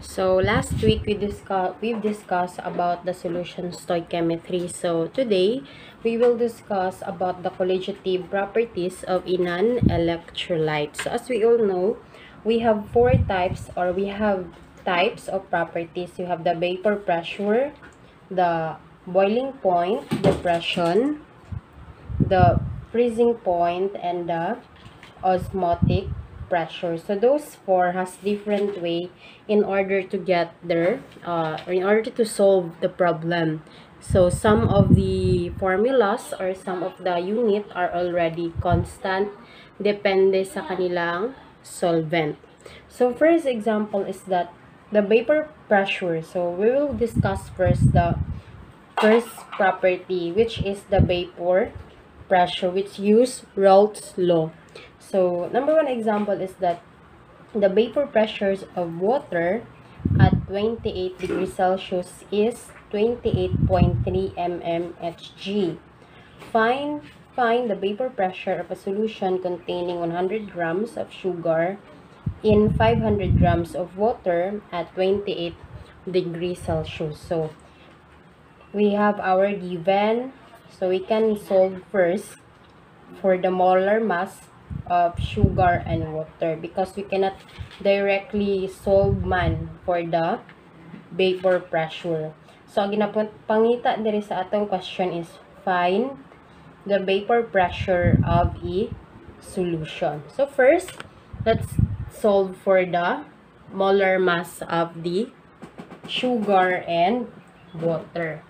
So last week we discuss we've discussed about the solution stoichiometry. So today we will discuss about the colligative properties of a non-electrolyte. So as we all know, we have four types or we have types of properties. You have the vapor pressure, the boiling point, the pressure, the freezing point, and the osmotic pressure. So those four has different way in order to get there, uh, in order to solve the problem. So some of the formulas or some of the unit are already constant depende sa kanilang solvent. So first example is that the vapor pressure. So we will discuss first the first property which is the vapor pressure which use Raoult's law. So, number one example is that the vapor pressures of water at 28 degrees Celsius is 28.3 mmHg. Find, find the vapor pressure of a solution containing 100 grams of sugar in 500 grams of water at 28 degrees Celsius. So, we have our given. So, we can solve first for the molar mass of sugar and water because we cannot directly solve man for the vapor pressure. So, ang ginapangita diri sa atong question is find the vapor pressure of a solution. So, first, let's solve for the molar mass of the sugar and water.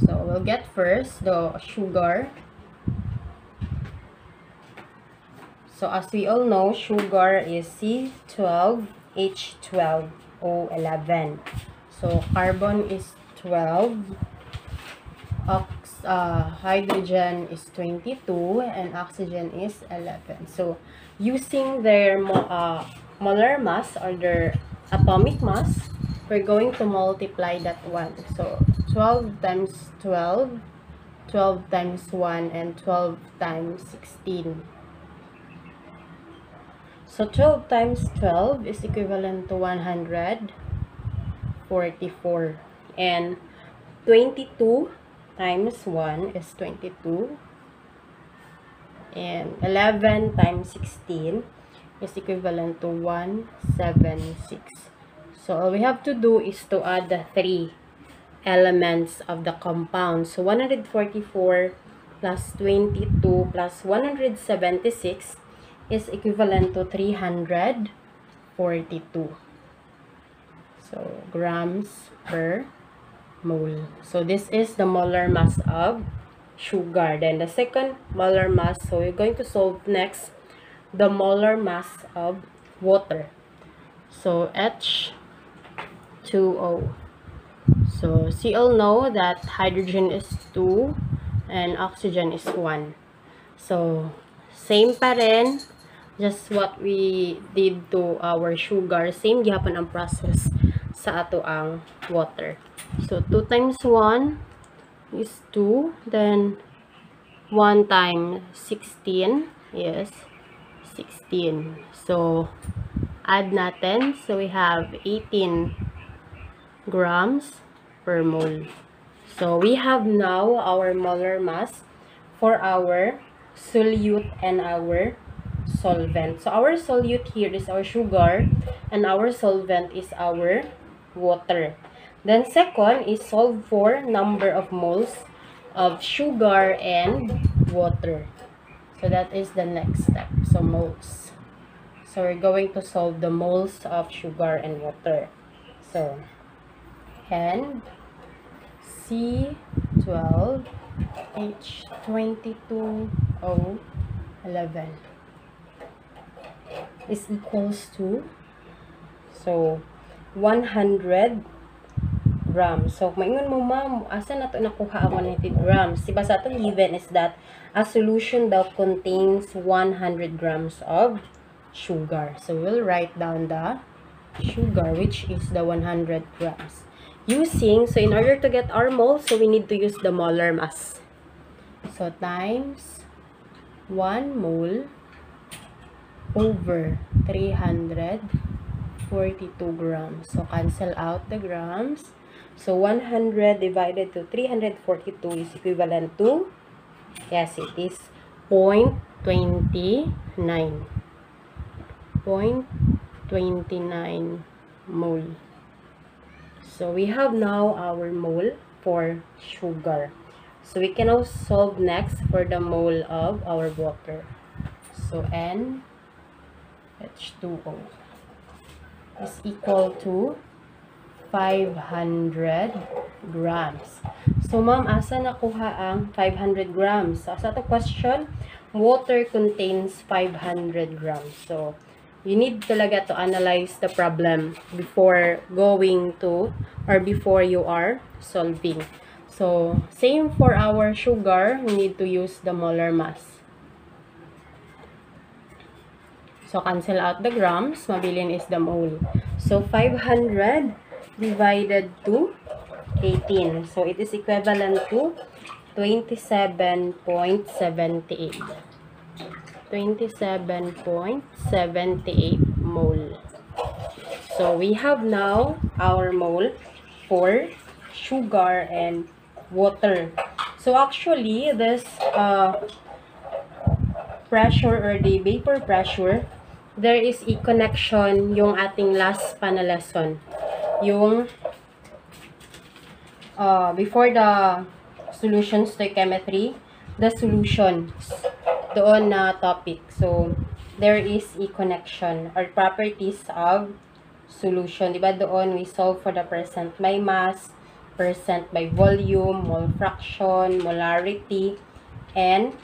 So, we'll get first the sugar. So, as we all know, sugar is C12H12O11. So, carbon is 12, ox uh, hydrogen is 22, and oxygen is 11. So, using their mo uh, molar mass or their atomic mass, we're going to multiply that one. So, 12 times 12, 12 times 1, and 12 times 16. So 12 times 12 is equivalent to 144. And 22 times 1 is 22. And 11 times 16 is equivalent to 176. So all we have to do is to add the three elements of the compound. So 144 plus 22 plus 176 is equivalent to 342. So, grams per mole. So, this is the molar mass of sugar. Then, the second molar mass, so we're going to solve next the molar mass of water. So, H2O. So, all know that hydrogen is 2 and oxygen is 1. So, same pa rin just what we did to our sugar. Same gihapon ang process sa ato ang water. So 2 times 1 is 2 then 1 times 16 yes 16 so add natin. So we have 18 grams per mole. So we have now our molar mass for our solute and our solvent. So, our solute here is our sugar and our solvent is our water. Then, second is solve for number of moles of sugar and water. So, that is the next step. So, moles. So, we're going to solve the moles of sugar and water. So, and C12 H22O11 is equals to so 100 grams. So, maingon mo ma'am, asa na to nakuha ang 100 grams? Diba sa atong given is that a solution daw contains 100 grams of sugar. So, we'll write down the sugar which is the 100 grams. Using, so in order to get our mole, so we need to use the molar mass. So, times 1 mole over 342 grams. So, cancel out the grams. So, 100 divided to 342 is equivalent to, yes, it is 0.29. 0.29 mole. So, we have now our mole for sugar. So, we can now solve next for the mole of our water. So, N H2O is equal to 500 grams. So, ma'am, asa nakuha ang 500 grams? So, sa to question, water contains 500 grams. So, you need talaga to analyze the problem before going to or before you are solving. So, same for our sugar, we need to use the molar mass. So, cancel out the grams. Mabilin is the mole. So, 500 divided to 18. So, it is equivalent to 27.78. 27.78 mole. So, we have now our mole for sugar and water. So, actually, this uh, pressure or the vapor pressure there is a connection yung ating last pa na lesson. Yung uh, before the solution stoichiometry, the solutions doon na topic. So, there is a connection or properties of solution. Diba doon we solve for the percent by mass, percent by volume, mole fraction, molarity, and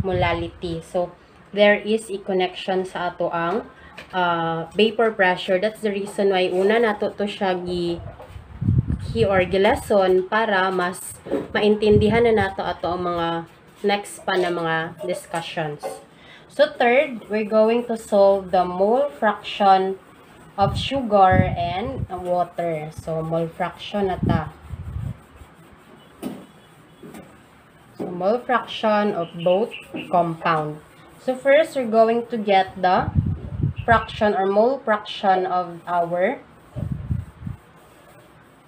molality. So, there is a connection sa ato ang uh, vapor pressure. That's the reason why una nato to siya gi ki or lesson para mas maintindihan na nato ato ang mga next pa na mga discussions. So third, we're going to solve the mole fraction of sugar and water. So mole fraction na ta. So mole fraction of both compound. So first, we're going to get the fraction or mole fraction of our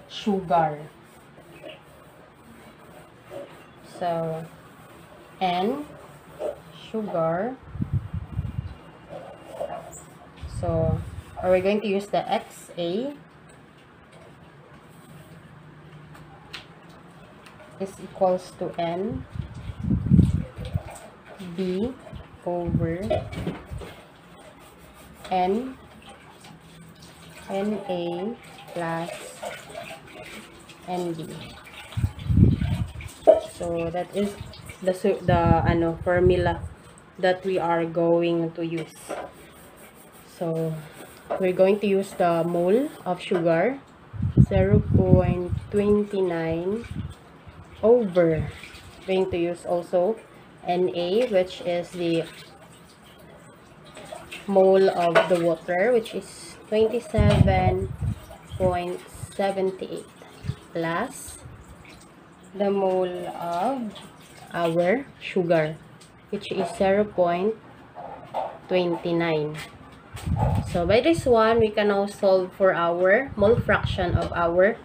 sugar. So, N, sugar. So, are we going to use the XA? is equals to N B over N NA plus NB. So that is the the ano formula that we are going to use. So we're going to use the mole of sugar 0.29 over going to use also Na, which is the mole of the water, which is 27.78 plus the mole of our sugar, which is 0.29. So, by this one, we can now solve for our mole fraction of our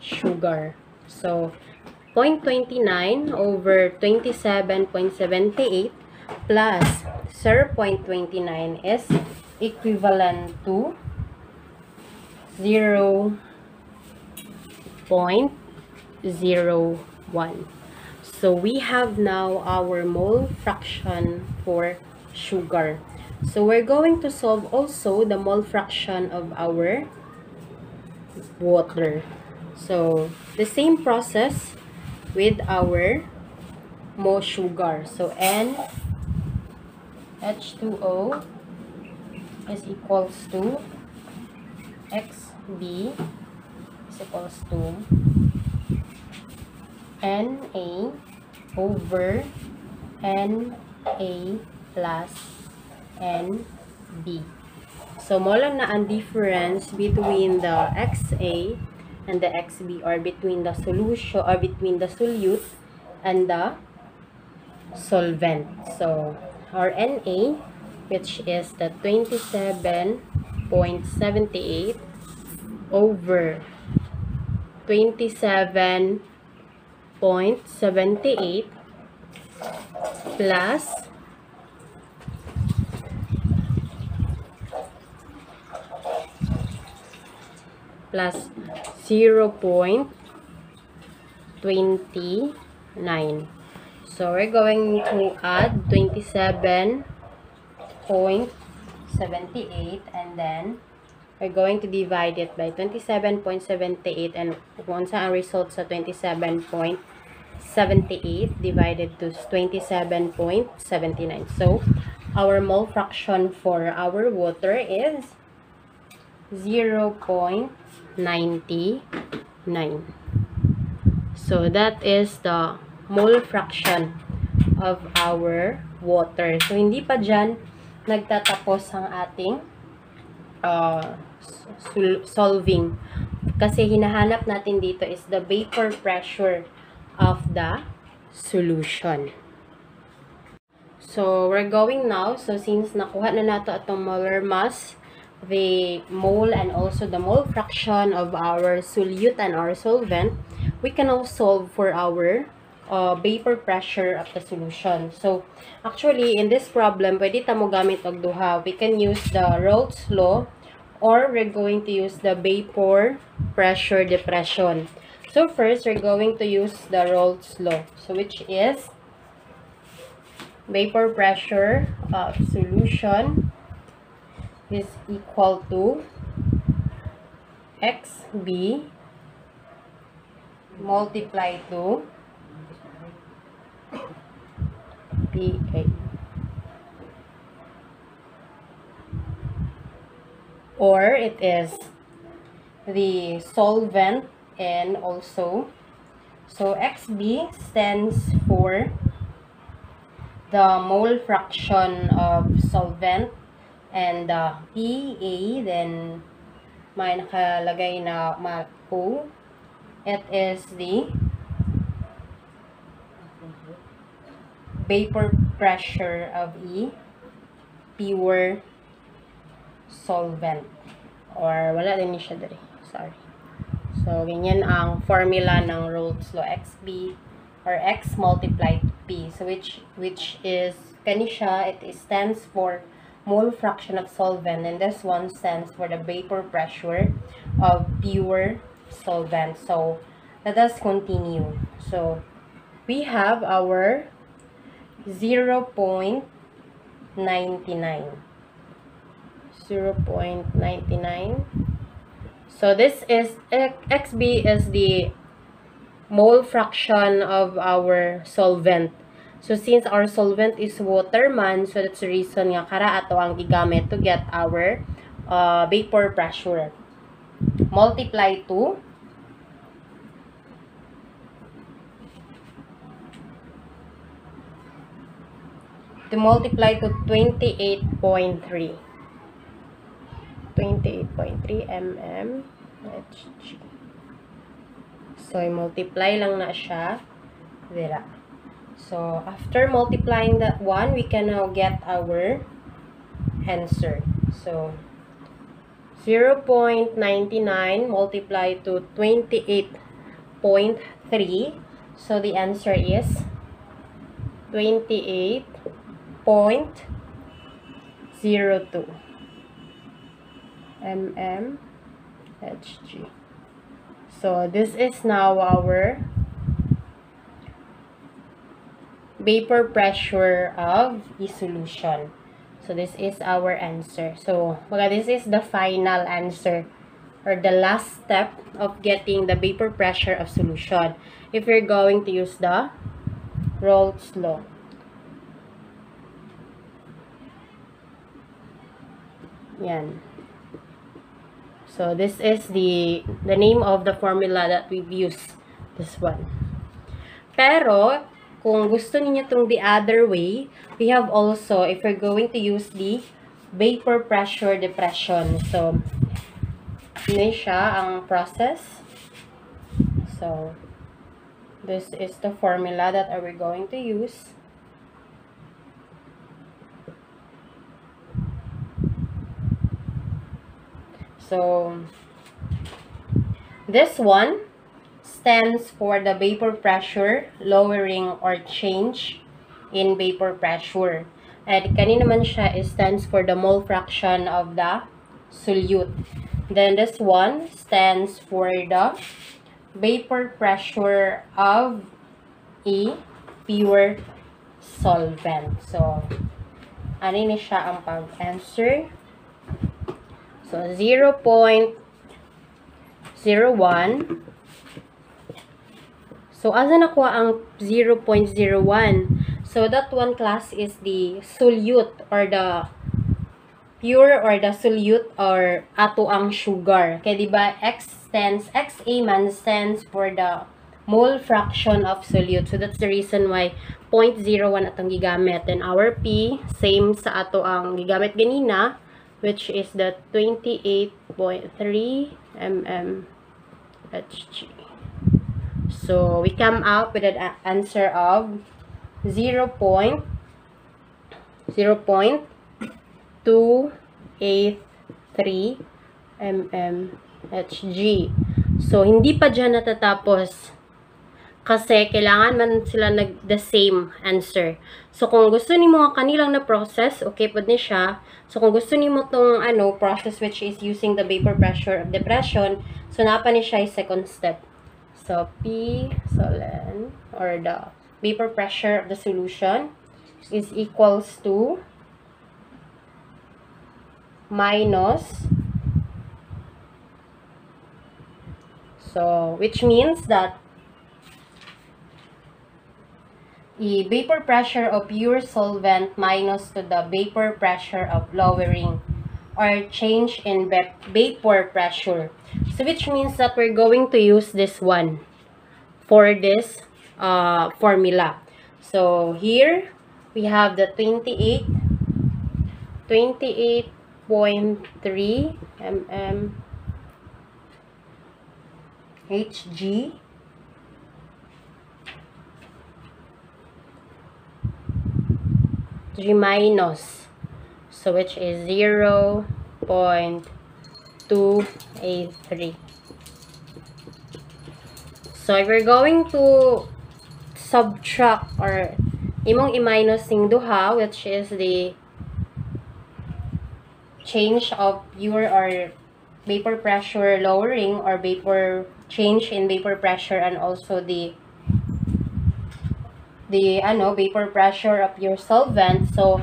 sugar. So, 0.29 over 27.78 plus 0.29 is equivalent to 0 0.01. So we have now our mole fraction for sugar. So we're going to solve also the mole fraction of our water. So the same process with our mo sugar. So, N H2O is equals to XB is equals to NA over NA plus NB. So, mo na ang difference between the XA and the XB or between the solution or between the solute and the solvent. So, our Na, which is the 27.78 27.78 over 27.78 plus plus 0.29. So, we're going to add 27.78 and then we're going to divide it by 27.78 and once ang result sa 27.78 divided to 27.79. So, our mole fraction for our water is 0.99. So, that is the mole fraction of our water. So, hindi pa dyan nagtatapos ang ating uh, solving. Kasi hinahanap natin dito is the vapor pressure of the solution. So, we're going now. So, since nakuha na nato itong molar mass, the mole and also the mole fraction of our solute and our solvent, we can now solve for our uh, vapor pressure of the solution. So, actually, in this problem, pwede ta gamit og duha. We can use the Raoult's law or we're going to use the vapor pressure depression. So, first, we're going to use the Raoult's law. So, which is vapor pressure of solution is equal to xb multiplied to PA. Or it is the solvent and also so XB stands for the mole fraction of solvent and the PA then may nakalagay na MACO it is the vapor pressure of E. Pure solvent. Or wala din siya dali. Sorry. So ganyan ang formula ng Raoult's law XB or X multiplied P. So which which is kani it stands for mole fraction of solvent and this one stands for the vapor pressure of pure solvent. So let us continue. So we have our 0 0.99. 0 0.99. So this is XB is the mole fraction of our solvent. So, since our solvent is water man, so that's the reason nga kara ato ang gigamit to get our uh, vapor pressure. Multiply to to multiply to 28.3 28.3 mm Hg. So, multiply lang na siya. Dira. So, after multiplying that one, we can now get our answer. So, 0 0.99 multiplied to 28.3. So, the answer is 28.02 mm Hg. So, this is now our vapor pressure of a solution. So, this is our answer. So, mga this is the final answer or the last step of getting the vapor pressure of solution if you're going to use the Raoult's law. Yan. So, this is the, the name of the formula that we've used. This one. Pero, kung gusto niyo itong the other way, we have also, if we're going to use the vapor pressure depression. So, yun siya ang process. So, this is the formula that are we going to use. So, this one stands for the vapor pressure lowering or change in vapor pressure. And kanina naman siya stands for the mole fraction of the solute. Then this one stands for the vapor pressure of a pure solvent. So, ano ni siya ang pag-answer? So, 0.01 So, asa nakuha ang 0.01? So, that one class is the solute or the pure or the solute or ato ang sugar. Kaya di ba X stands, XA man stands for the mole fraction of solute. So, that's the reason why 0.01 atong gigamit. And our P, same sa ato ang gigamit ganina, which is the 28.3 mm Hg. So, we come out with an answer of 0 0.0.283 mmHg. So, hindi pa dyan natatapos kasi kailangan man sila nag the same answer. So kung gusto nimo ang kanilang na process, okay pud ni siya. So kung gusto nimo tong ano process which is using the vapor pressure of depression, so napa ni siya second step. So, P solen or the vapor pressure of the solution is equals to minus so which means that the vapor pressure of pure solvent minus to the vapor pressure of lowering or change in vapor pressure. So which means that we're going to use this one for this uh, formula. So here we have the 28 28.3 mm Hg G minus so which is 0 0.283 so if we're going to subtract or imong i-minus ning duha which is the change of pure or vapor pressure lowering or vapor change in vapor pressure and also the the ano vapor pressure of your solvent. So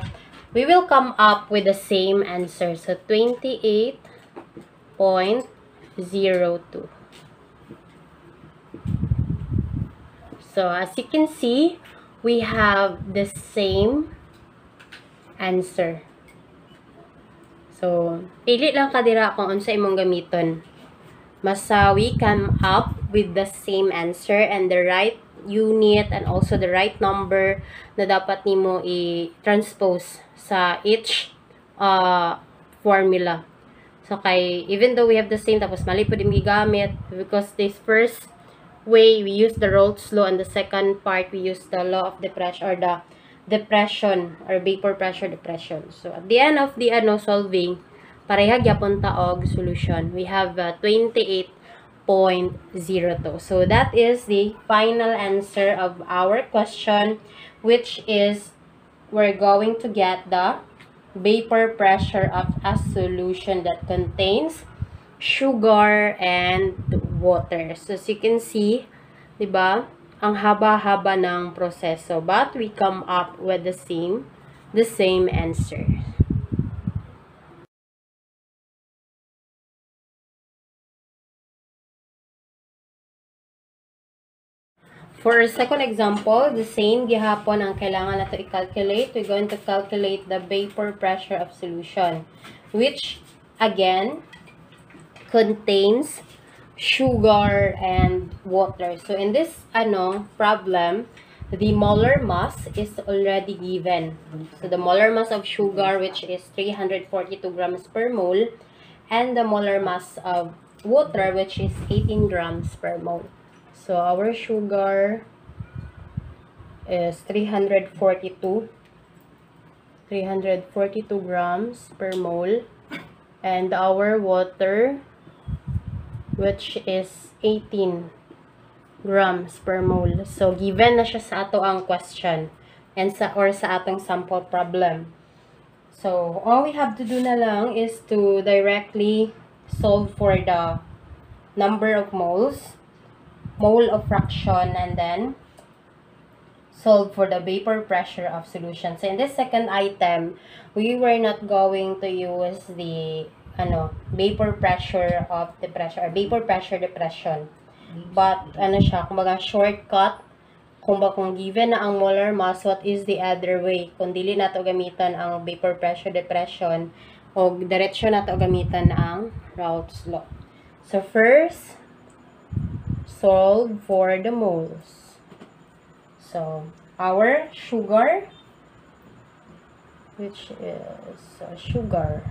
we will come up with the same answer. So, 28.02. So, as you can see, we have the same answer. So, pili lang kadira kung unsa imong gamiton. Basta we come up with the same answer and the right unit and also the right number na dapat nimo i-transpose sa each uh, formula. So, kay, even though we have the same, tapos mali po din gigamit, because this first way, we use the Rolle's law, and the second part, we use the law of depression, or the depression, or vapor pressure depression. So, at the end of the ano solving, pareha gyapon taog solution. We have uh, 28.02. So, that is the final answer of our question, which is we're going to get the vapor pressure of a solution that contains sugar and water. So, as you can see, di ba, ang haba-haba ng proseso. But we come up with the same, the same answer. For second example, the same gihapon ang kailangan nato i-calculate. We're going to calculate the vapor pressure of solution, which again contains sugar and water. So in this ano problem, the molar mass is already given. So the molar mass of sugar which is 342 grams per mole and the molar mass of water which is 18 grams per mole. So, our sugar is 342. 342 grams per mole. and our water which is 18 grams per mole. So, given na siya sa ato ang question and sa or sa atong sample problem. So, all we have to do na lang is to directly solve for the number of moles, mole of fraction, and then solve for the vapor pressure of solution. So, in this second item, we were not going to use the ano, vapor pressure of the pressure, or vapor pressure depression. But, ano siya, kumbaga shortcut, kung ba kung given na ang molar mass, what is the other way? Kung dili na to gamitan ang vapor pressure depression, o diretsyo na to gamitan ang Raoult's law. So, first, solve for the moles. So, our sugar, which is sugar.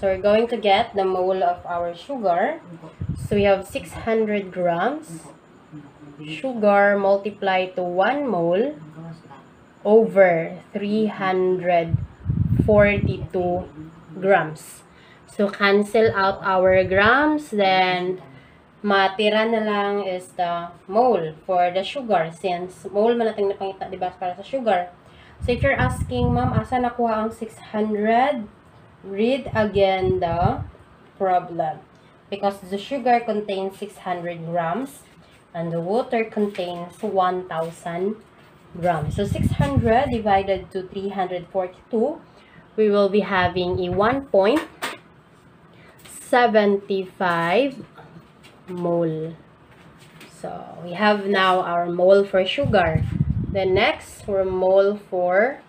So, we're going to get the mole of our sugar. So, we have 600 grams. Sugar multiplied to 1 mole over 342 grams. So, cancel out our grams. Then, matira na lang is the mole for the sugar. Since mole man natin napangita, di ba, para sa sugar. So, if you're asking, ma'am, asa nakuha ang 600? Read again the problem. Because the sugar contains 600 grams and the water contains 1,000 grams. So, 600 divided to 342, we will be having a 1.75 mole. So, we have now our mole for sugar. The next, we're mole for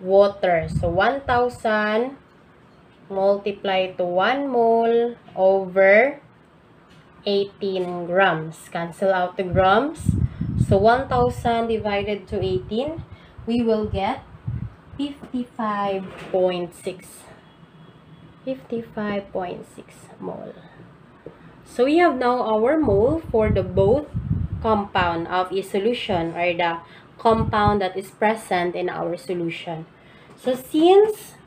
water. So, 1,000 multiplied to 1 mole over 18 grams. Cancel out the grams. So, 1,000 divided to 18, we will get 55.6. 55.6 mole. So, we have now our mole for the both compound of a solution or the compound that is present in our solution. So, since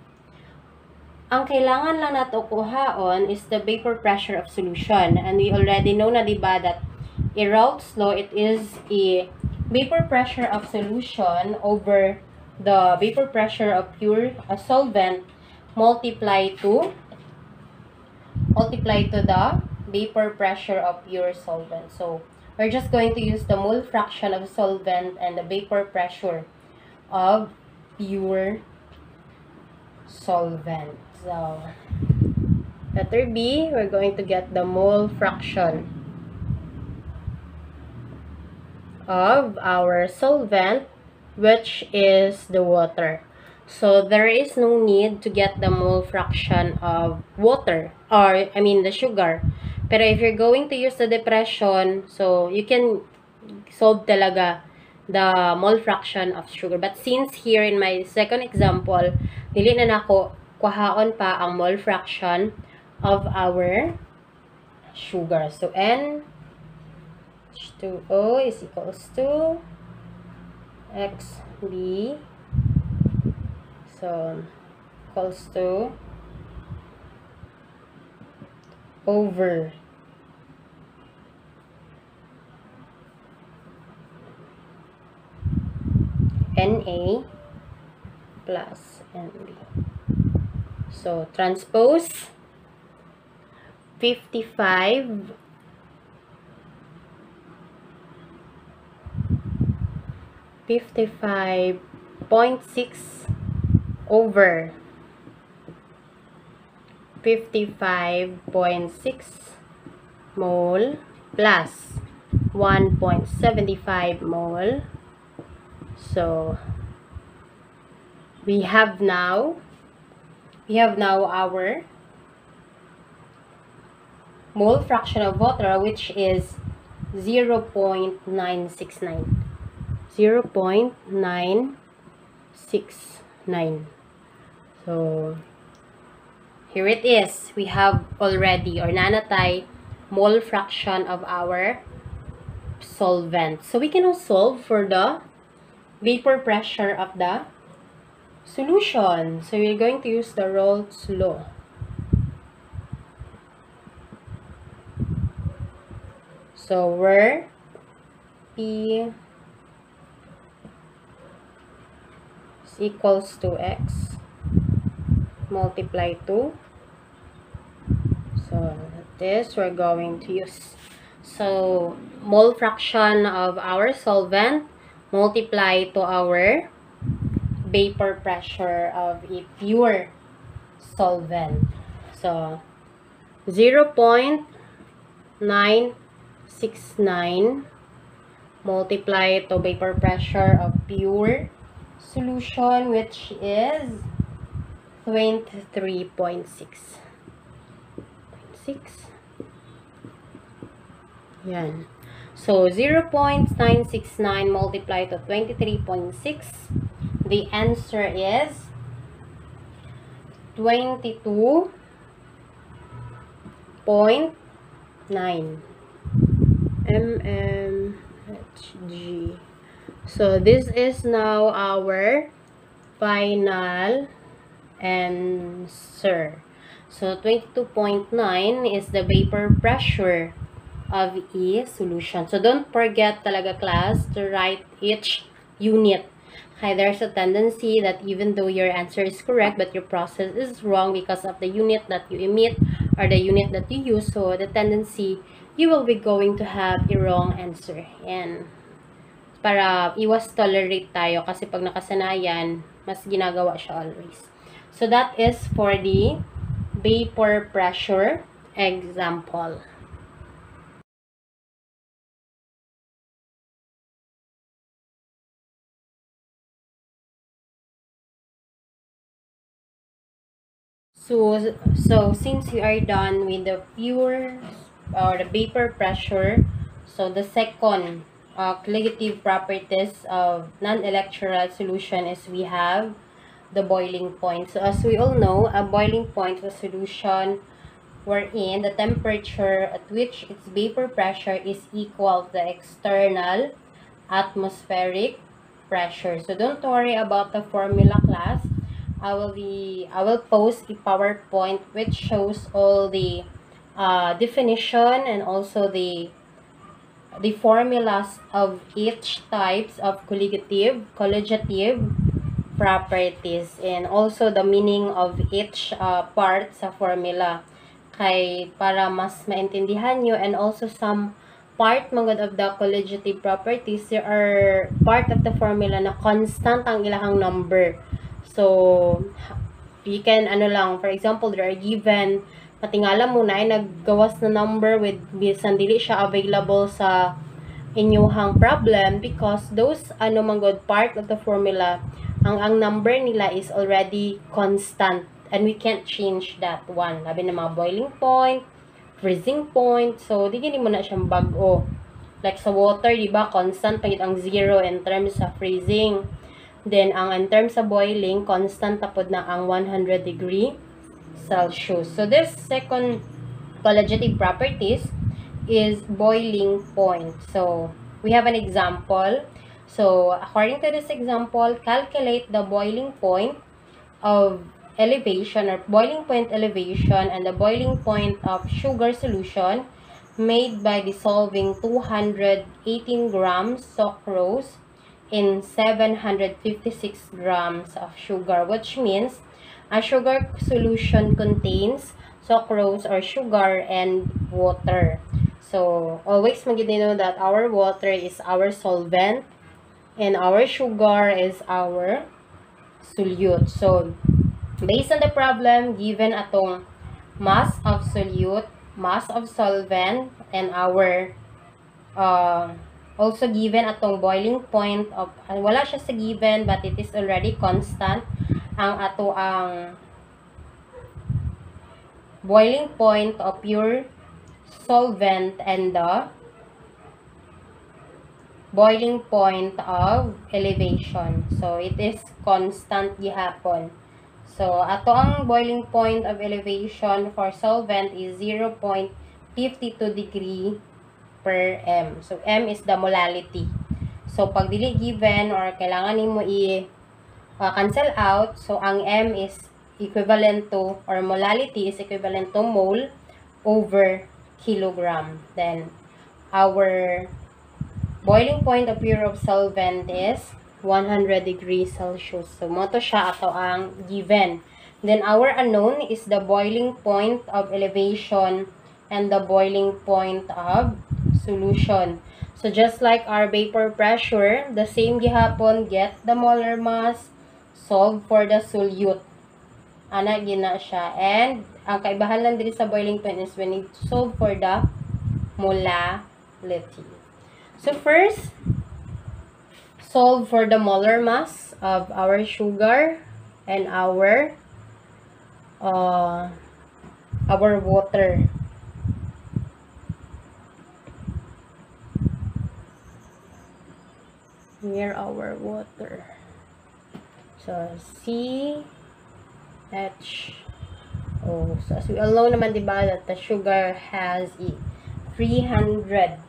ang kailangan lang nato kuhaon is the vapor pressure of solution. And we already know na diba that a Raoult's law, it is a vapor pressure of solution over the vapor pressure of pure a solvent multiply to multiply to the vapor pressure of pure solvent. So, we're just going to use the mole fraction of solvent and the vapor pressure of pure solvent. So, letter B, we're going to get the mole fraction of our solvent, which is the water. So, there is no need to get the mole fraction of water, or, I mean, the sugar. Pero if you're going to use the depression, so, you can solve talaga the mole fraction of sugar. But since here in my second example, dili na nako kuhaon pa ang mole fraction of our sugar. So, N H2O is equals to XB so equals to over NA plus NB. So, transpose 55 55.6 over 55.6 mole plus 1.75 mole. So, we have now we have now our mole fraction of water which is 0 0.969 0 0.969 so here it is. We have already or nanatay mole fraction of our solvent. So we can now solve for the vapor pressure of the solution. So we're going to use the Rolle's law. So where P is equals to X multiply to so this we're going to use so mole fraction of our solvent multiply to our vapor pressure of a pure solvent. So, 0 0.969 multiply to vapor pressure of pure solution which is 23.6. 6. Yan. So, 0.969 multiplied to 23.6. The answer is 22.9 mmHg. So, this is now our final answer. So, 22.9 is the vapor pressure of a solution. So, don't forget talaga class to write each unit. Okay, there's a tendency that even though your answer is correct, but your process is wrong because of the unit that you emit or the unit that you use. So, the tendency, you will be going to have a wrong answer. And para iwas tolerate tayo kasi pag nakasanayan, mas ginagawa siya always. So, that is for the vapor pressure example. So, so since we are done with the pure or the vapor pressure, so the second uh, colligative properties of non-electrolyte solution is we have the boiling point. So as we all know, a boiling point is a solution wherein the temperature at which its vapor pressure is equal to the external atmospheric pressure. So don't worry about the formula class. I will be I will post a PowerPoint which shows all the uh, definition and also the the formulas of each types of colligative, colligative properties and also the meaning of each uh, part sa formula. Kay para mas maintindihan nyo and also some part mga of the colligative properties there are part of the formula na constant ang ilahang number So, you can, ano lang, for example, there are given, patingala mo na ay naggawas na number with, bisan dili siya available sa inyuhang problem because those, ano man good part of the formula, ang, ang number nila is already constant and we can't change that one. Labi na mga boiling point, freezing point, so di gini mo na siyang bago. Like sa water, di ba, constant pagit ang zero in terms of freezing Then, ang in terms of boiling, constant tapod na ang 100 degree Celsius. So, this second colligative properties is boiling point. So, we have an example. So, according to this example, calculate the boiling point of elevation or boiling point elevation and the boiling point of sugar solution made by dissolving 218 grams sucrose in 756 grams of sugar, which means a sugar solution contains sucrose or sugar and water. So, always magiging that our water is our solvent and our sugar is our solute. So, based on the problem, given atong mass of solute, mass of solvent, and our uh, also given atong boiling point of uh, wala siya sa given but it is already constant ang ato ang boiling point of pure solvent and the boiling point of elevation. So, it is constant gihapon. So, ato ang boiling point of elevation for solvent is 0.52 degree per m. So, m is the molality. So, pag dili given or kailangan nimo i uh, cancel out, so ang m is equivalent to or molality is equivalent to mole over kilogram. Then, our boiling point of pure solvent is 100 degrees Celsius. So, mo to siya ato ang given. Then, our unknown is the boiling point of elevation and the boiling point of solution. So, just like our vapor pressure, the same gihapon, get the molar mass, solve for the solute. Ana, gina siya. And, ang kaibahan lang din sa boiling point is when you solve for the molality. So, first, solve for the molar mass of our sugar and our uh, our water. Near our water. So, C, H, O. So, as we all know naman, di ba, that the sugar has a 342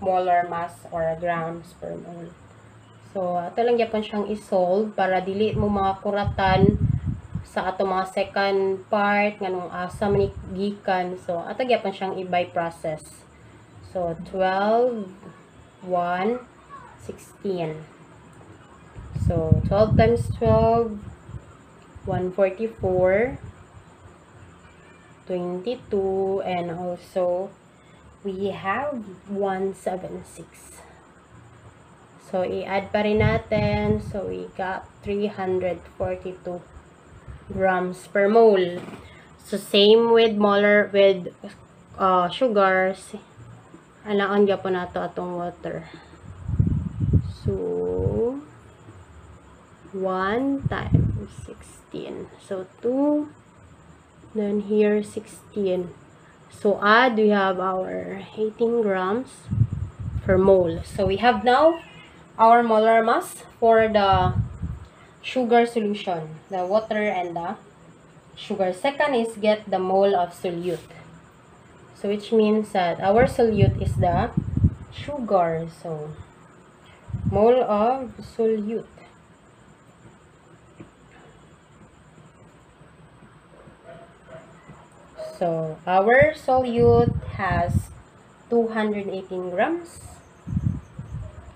molar mass or grams per mole. So, ito lang yapon siyang isolve para dili mo mga kuratan sa ato mga second part nganong asa man gikan. So, ato gyapon siyang i-by process. So, 12 1 16. So, 12 times 12 144 22 and also we have 176. So, i-add pa rin natin. So, we got 342 grams per mole. So, same with molar, with uh, sugars. Alaan po nato atong water. So, 1 times 16. So, 2. Then here, 16. So, add, we have our 18 grams per mole. So, we have now our molar mass for the sugar solution, the water and the sugar. Second is get the mole of solute. Which means that our solute is the sugar. So, mole of solute. So, our solute has 218 grams.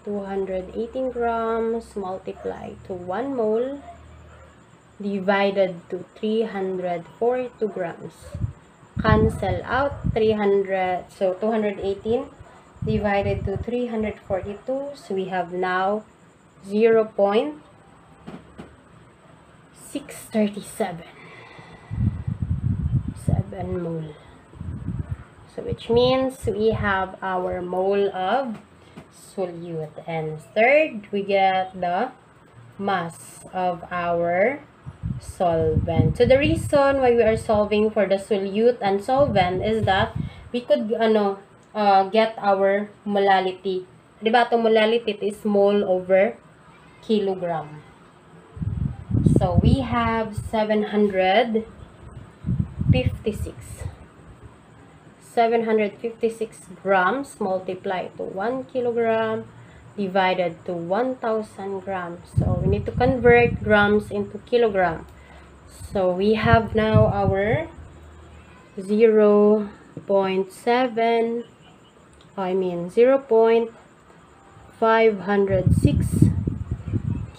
218 grams multiplied to 1 mole divided to 342 grams. Cancel out 300, so 218 divided to 342. So we have now 0 0.637. 7 mole. So which means we have our mole of solute. And third, we get the mass of our solvent. So the reason why we are solving for the solute and solvent is that we could ano uh, get our molality. Diba itong molality is mole over kilogram. So we have 756 756 grams multiplied to 1 kilogram divided to 1000 grams. So we need to convert grams into kilogram. So we have now our 0 0.7 I mean 0 0.506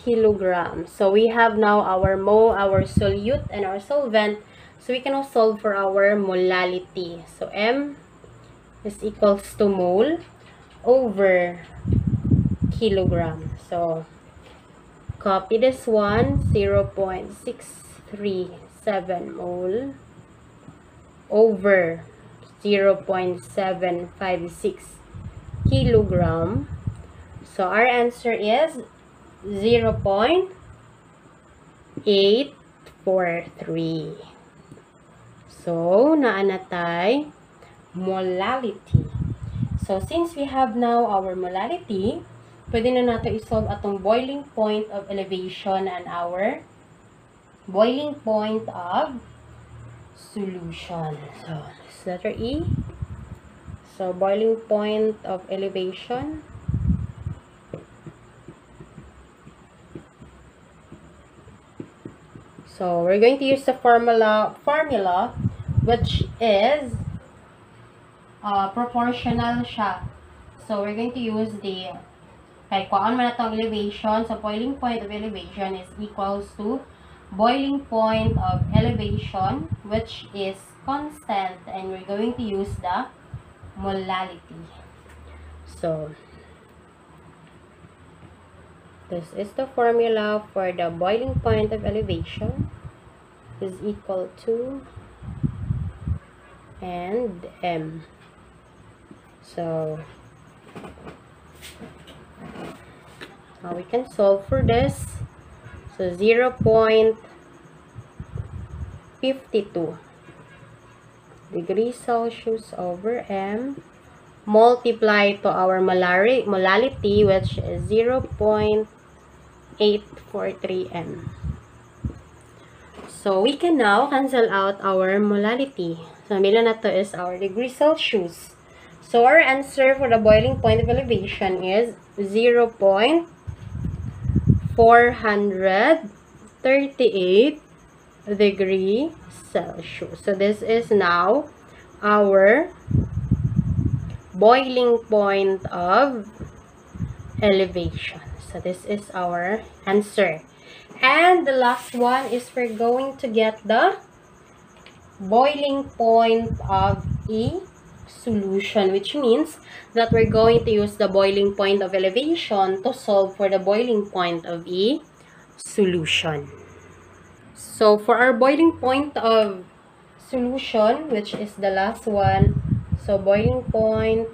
kilograms. So we have now our mole, our solute and our solvent. So, we can now solve for our molality. So, M is equals to mole over kilogram. So, copy this one, 0 0.637 mole over 0 0.756 kilogram. So, our answer is 0 0.843. So, naanatay molality. So, since we have now our molality, pwede na nato isolve atong boiling point of elevation and our boiling point of solution. So, letter E. So, boiling point of elevation. So, we're going to use the formula formula which is uh, proportional siya. So, we're going to use the, kay kuhaan man itong elevation. So, boiling point of elevation is equals to boiling point of elevation, which is constant. And we're going to use the molality. So, this is the formula for the boiling point of elevation is equal to and M. So, now we can solve for this. So, 0 0.52 degrees Celsius over M multiply to our molality which is 0 0.843 M. So, we can now cancel out our molality. So, nabila na to is our degree Celsius. So, our answer for the boiling point of elevation is 0 438 degree Celsius. So, this is now our boiling point of elevation. So, this is our answer. And the last one is we're going to get the boiling point of a solution which means that we're going to use the boiling point of elevation to solve for the boiling point of a solution. So for our boiling point of solution which is the last one so boiling point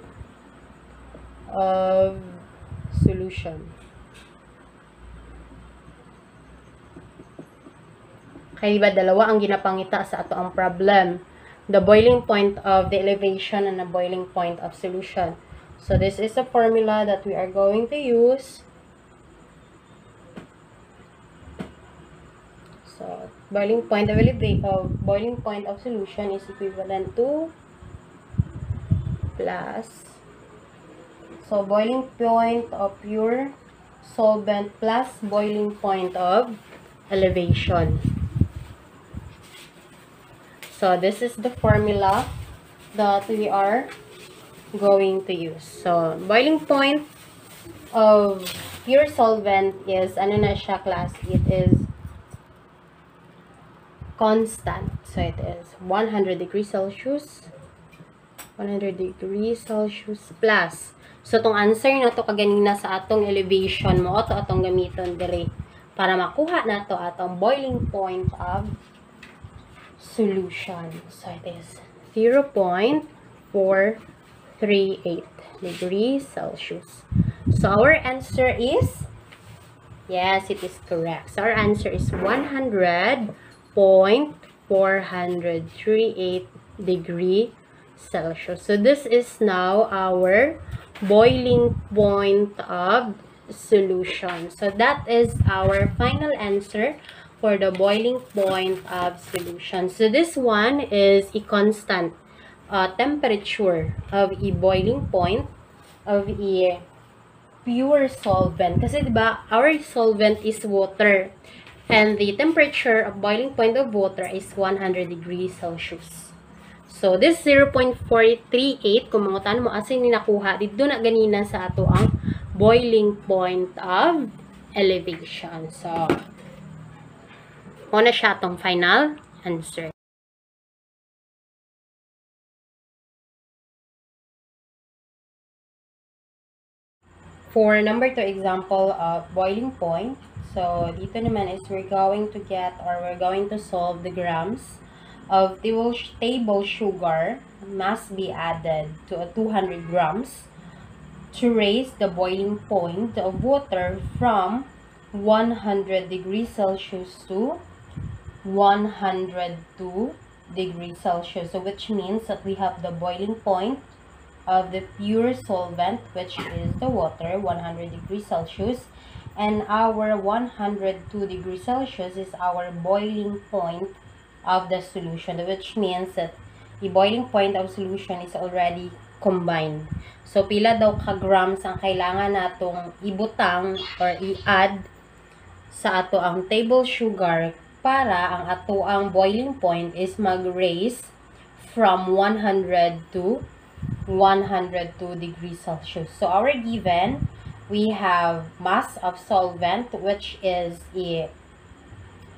of solution Kay ba dalawa ang ginapangita sa ato ang problem. The boiling point of the elevation and the boiling point of solution. So this is a formula that we are going to use. So boiling point of elevation of uh, boiling point of solution is equivalent to plus so boiling point of pure solvent plus boiling point of elevation. So, this is the formula that we are going to use. So, boiling point of pure solvent is, ano na siya class? It is constant. So, it is 100 degrees Celsius. 100 degrees Celsius plus. So, itong answer na to kaganina sa atong elevation mo, ito atong gamiton dire para makuha na to atong boiling point of solution. So, it is 0 0.438 degrees Celsius. So, our answer is, yes, it is correct. So, our answer is 100.438 degree Celsius. So, this is now our boiling point of solution. So, that is our final answer for the boiling point of solution. So this one is a constant uh, temperature of a boiling point of a pure solvent. Kasi diba, our solvent is water. And the temperature of boiling point of water is 100 degrees Celsius. So, this 0.438, kung mangutan mo asin ni nakuha, dito na ganina sa ato ang boiling point of elevation. So, Muna siya itong final answer. For number 2 example of boiling point, so dito naman is we're going to get or we're going to solve the grams of table, table sugar must be added to a 200 grams to raise the boiling point of water from 100 degrees Celsius to 102 degrees Celsius. So which means that we have the boiling point of the pure solvent, which is the water, 100 degrees Celsius. And our 102 degrees Celsius is our boiling point of the solution, which means that the boiling point of solution is already combined. So, pila daw ka-grams ang kailangan natong ibutang or i-add sa ato ang table sugar para ang ato ang boiling point is mag-raise from 100 to 102 degrees Celsius. So our given, we have mass of solvent which is a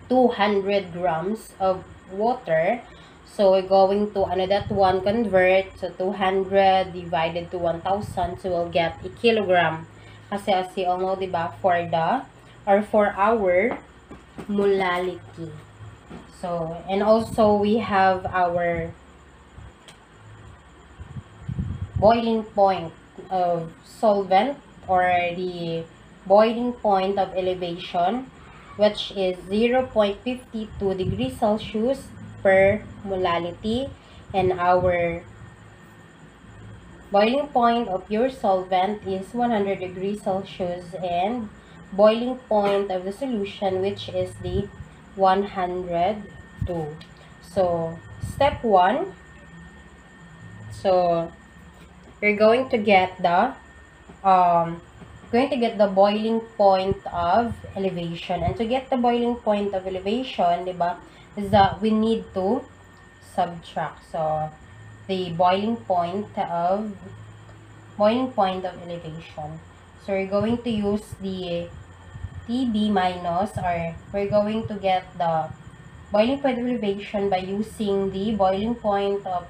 200 grams of water. So we're going to ano that one convert so 200 divided to 1000 so we'll get a kilogram. Kasi as you all know, 'di ba, for the or for our molality. So, and also we have our boiling point of solvent or the boiling point of elevation which is 0.52 degrees Celsius per molality and our boiling point of your solvent is 100 degrees Celsius and boiling point of the solution which is the 102 so step 1 so you're going to get the um, going to get the boiling point of elevation. And to get the boiling point of elevation, di ba, is that we need to subtract. So, the boiling point of boiling point of elevation. We're going to use the TB minus or we're going to get the boiling point elevation by using the boiling point of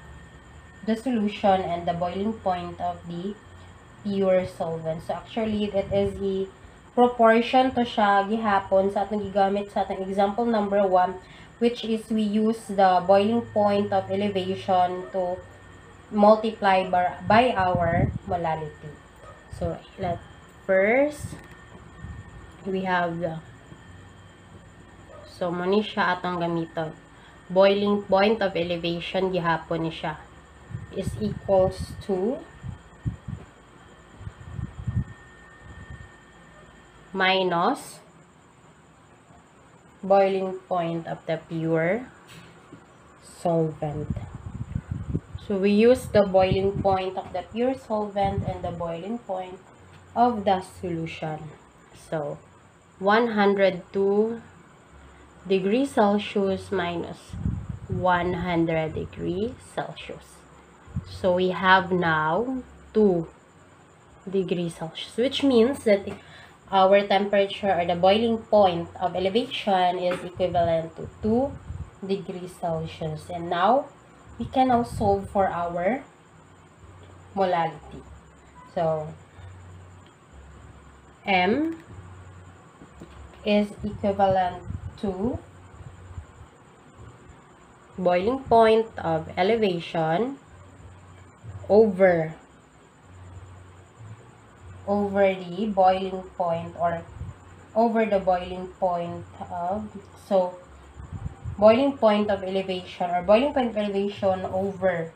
the solution and the boiling point of the pure solvent. So, actually, that is the proportion to siya gihapon sa atong gigamit sa atong example number 1 which is we use the boiling point of elevation to multiply by, by our molality. So, let first we have the so mo ni siya atong gamiton. Boiling point of elevation gihapon ni siya is equals to minus boiling point of the pure solvent. So we use the boiling point of the pure solvent and the boiling point of the solution. So 102 degrees Celsius minus 100 degrees Celsius. So we have now 2 degrees Celsius, which means that our temperature or the boiling point of elevation is equivalent to 2 degrees Celsius. And now, we can now solve for our molality. So, M is equivalent to boiling point of elevation over over the boiling point or over the boiling point of so boiling point of elevation or boiling point of elevation over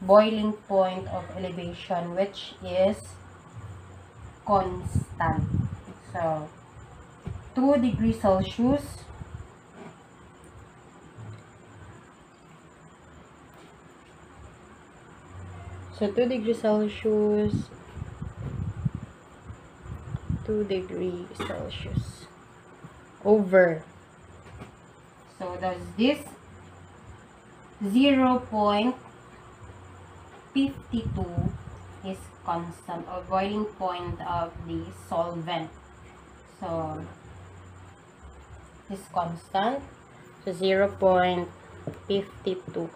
boiling point of elevation which is constant. So 2 degrees celsius. So 2 degrees celsius. 2 degrees Celsius. Over. So does this 0 0.52 is constant or boiling point of the solvent so is constant so 0 0.52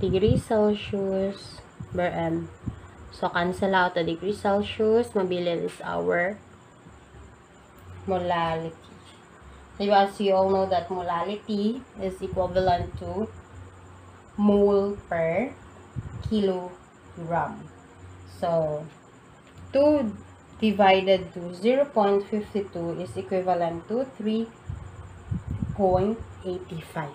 degrees Celsius per m So, cancel out the degree Celsius. Mabilis is our molality. So, as you all know that molality is equivalent to mole per kilogram. So, 2 divided to 0.52 is equivalent to 3.85.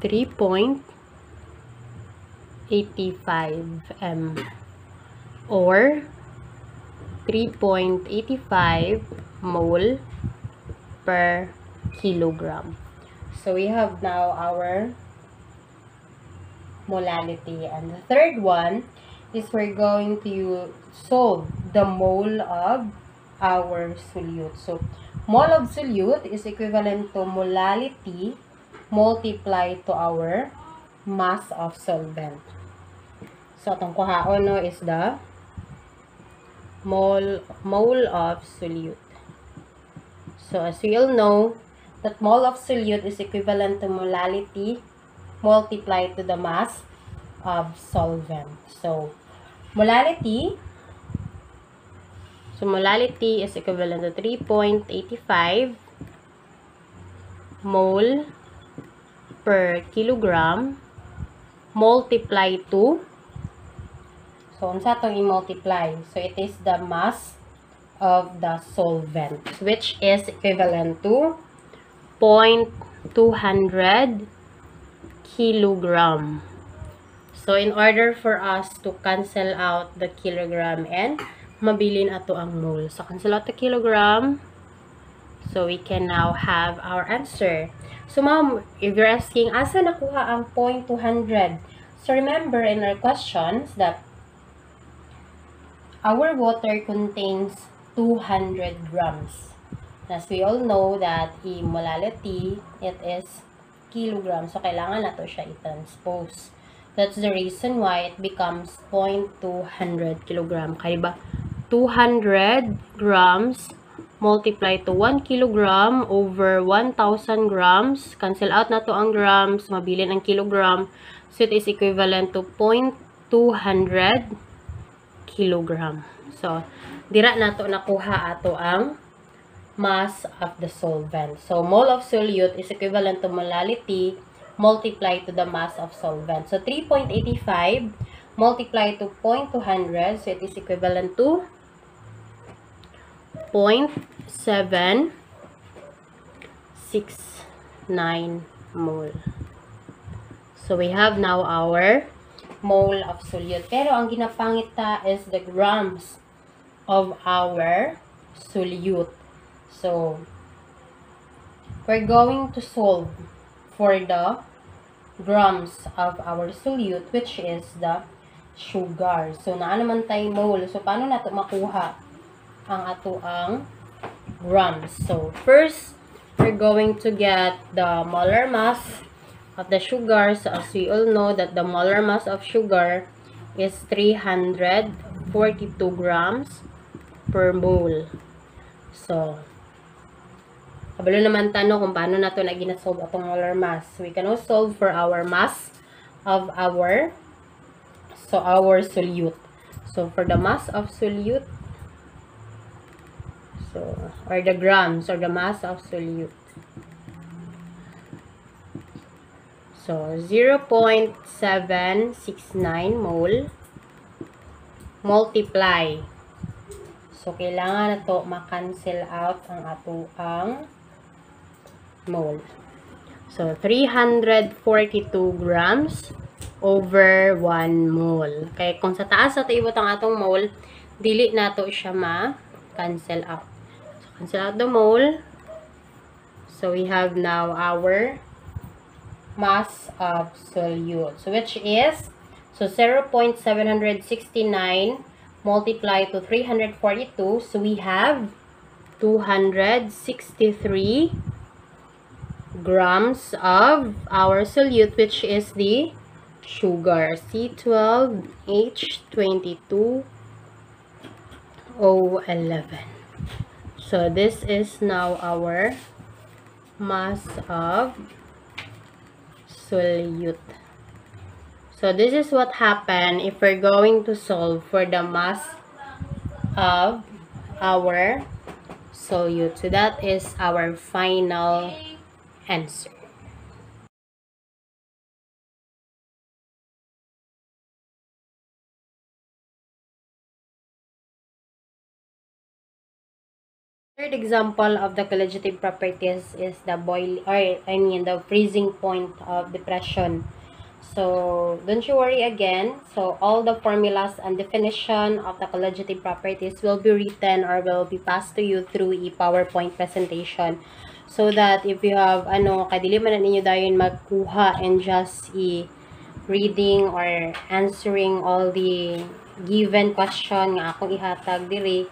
3.85. m or 3.85 mole per kilogram. So we have now our molality. And the third one is we're going to solve the mole of our solute. So mole of solute is equivalent to molality multiplied to our mass of solvent. So, atong kuhaon no is the mole, mole of solute. So, as we all know, that mole of solute is equivalent to molality multiplied to the mass of solvent. So, molality, so molality is equivalent to 3.85 mole per kilogram. Multiply to so unsa tong i-multiply? So it is the mass of the solvent which is equivalent to 0.200 kilogram so in order for us to cancel out the kilogram and mabilin ato ang mole so cancel out the kilogram So, we can now have our answer. So, ma'am, if you're asking, asa nakuha ang 0.200? So, remember in our questions that our water contains 200 grams. As we all know that in molality, it is kilogram. So, kailangan na to siya i-transpose. That's the reason why it becomes 0.200 kilogram. Kaya ba? 200 grams multiply to 1 kilogram over 1,000 grams. Cancel out na to ang grams, mabilin ang kilogram. So, it is equivalent to 0.200 kilogram. So, dira na to nakuha ato ang mass of the solvent. So, mole of solute is equivalent to molality multiplied to the mass of solvent. So, 3.85 multiplied to 0.200. So, it is equivalent to 0.769 mole. So, we have now our mole of solute. Pero, ang ginapangit ta is the grams of our solute. So, we're going to solve for the grams of our solute, which is the sugar. So, naa naman tayo mole. So, paano nato makuha ang ato ang grams. So, first, we're going to get the molar mass of the sugar. So, as we all know that the molar mass of sugar is 342 grams per mole. So, kabalo naman tano kung paano nato na ginasolve atong molar mass. We can also solve for our mass of our so our solute. So, for the mass of solute, So, or the grams or the mass of solute. So, 0.769 mole multiply. So, kailangan na to makancel out ang ato ang mole. So, 342 grams over 1 mole. Kaya kung sa taas sa taibot ang atong mole, dili na to siya ma-cancel out. Cancel out the mole. So, we have now our mass of solute. So, which is, so 0.769 multiplied to 342. So, we have 263 grams of our solute, which is the sugar. C12H22O11. So, this is now our mass of solute. So, this is what happened if we're going to solve for the mass of our solute. So, that is our final answer. Third example of the colligative properties is the boil or I mean the freezing point of depression. So don't you worry again. So all the formulas and definition of the colligative properties will be written or will be passed to you through a PowerPoint presentation. So that if you have ano kadili man ninyo dayon magkuha and just i reading or answering all the given question nga akong ihatag diri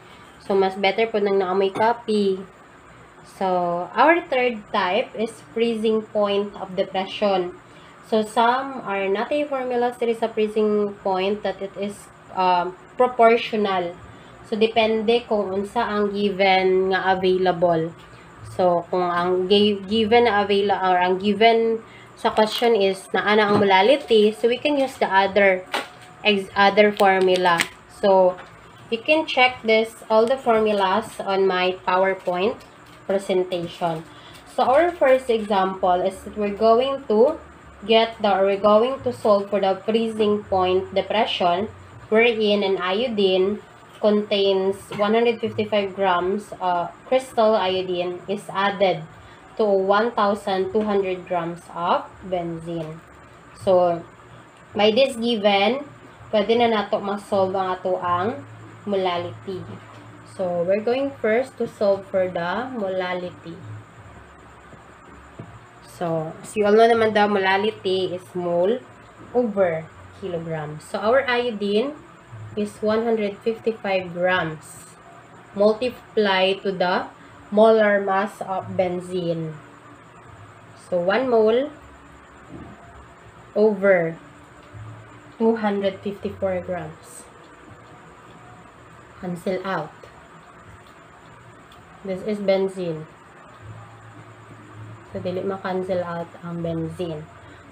So, mas better po nang naamoy copy. So, our third type is freezing point of depression. So, some are not a formula there is a freezing point that it is um, proportional. So, depende kung unsa ang given nga available. So, kung ang given na available or ang given sa question is na ana ang molality, so we can use the other ex other formula. So, you can check this all the formulas on my PowerPoint presentation. So, our first example is that we're going to get the, we're going to solve for the freezing point depression wherein an iodine contains 155 grams uh, crystal iodine is added to 1,200 grams of benzene. So, by this given, pwede na nato ma-solve ang ato ang molality. So, we're going first to solve for the molality. So, as you all know naman the molality is mole over kilogram. So, our iodine is 155 grams. Multiply to the molar mass of benzene. So, 1 mole over 254 grams. Cancel out. This is benzene. So, dili ma-cancel out ang benzene.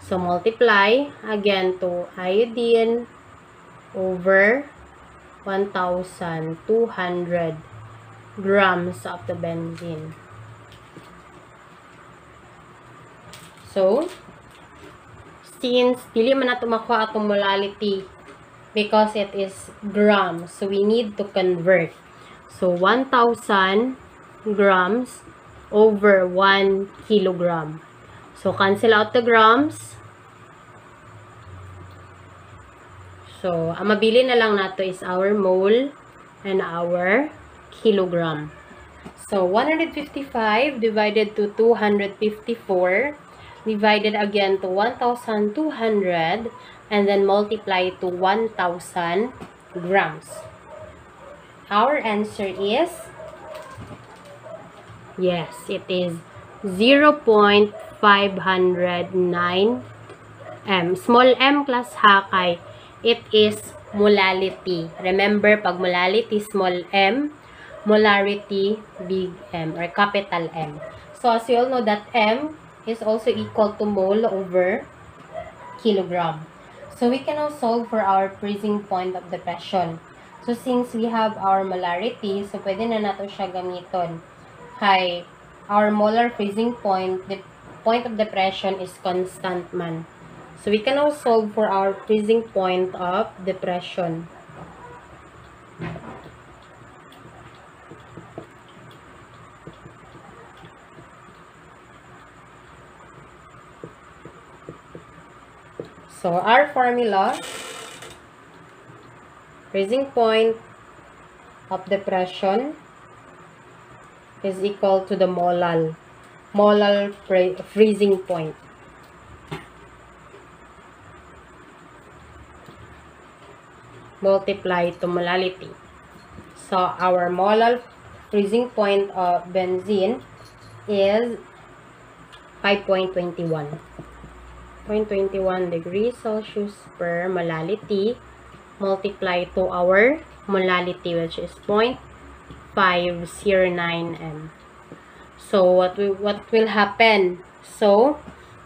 So, multiply again to iodine over 1,200 grams of the benzene. So, since dili man nato makuha atong molality because it is grams, so we need to convert. So, 1,000 grams over 1 kilogram. So, cancel out the grams. So, ang mabili na lang nato is our mole and our kilogram. So, 155 divided to 254 divided again to 1,200 and then multiply to 1,000 grams. Our answer is Yes, it is 0.509 m. Small m class hakay, it is molality. Remember, pag molality, small m, molarity, big M or capital M. So, as you all know that M is also equal to mole over kilogram. So, we can now solve for our freezing point of depression. So, since we have our molarity, so pwede na nato siya gamiton kay our molar freezing point, the point of depression is constant man. So we can now solve for our freezing point of depression. So our formula, freezing point of depression is equal to the molal molal freezing point. Multiply to molality. So our molal freezing point of benzene is 5.21. 0.21 degrees Celsius per molality multiply to our molality which is 0.21 509M. So, what, we, what will happen? So,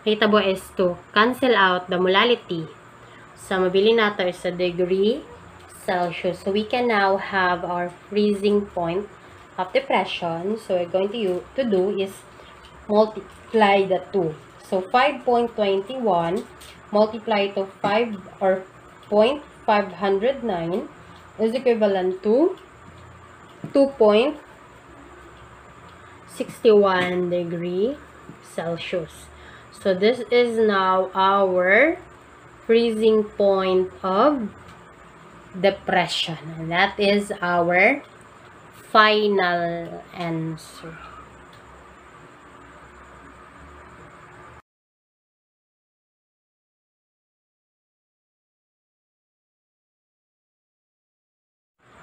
hitabo is to cancel out the molality. So, mabili nato is a degree Celsius. So, we can now have our freezing point of depression. So, we're going to, to do is multiply the two. So, 5.21 multiply to 5 or 0.509 is equivalent to 2.61 degree Celsius. So this is now our freezing point of depression. That is our final answer.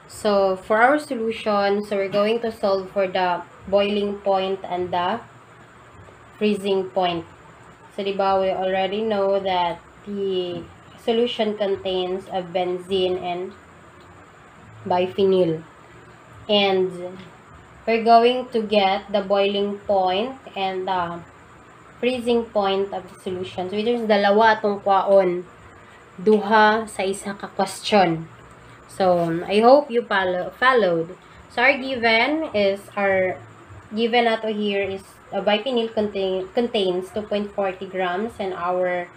So, for our solution, so we're going to solve for the boiling point and the freezing point. So, di ba, we already know that the solution contains a benzene and biphenyl. And we're going to get the boiling point and the freezing point of the solution. So, which is dalawa atong kwaon. Duha sa isa ka question. So, I hope you follow, followed. So, our given is, our given ato here is a biphenyl contain, contains 2.40 grams and our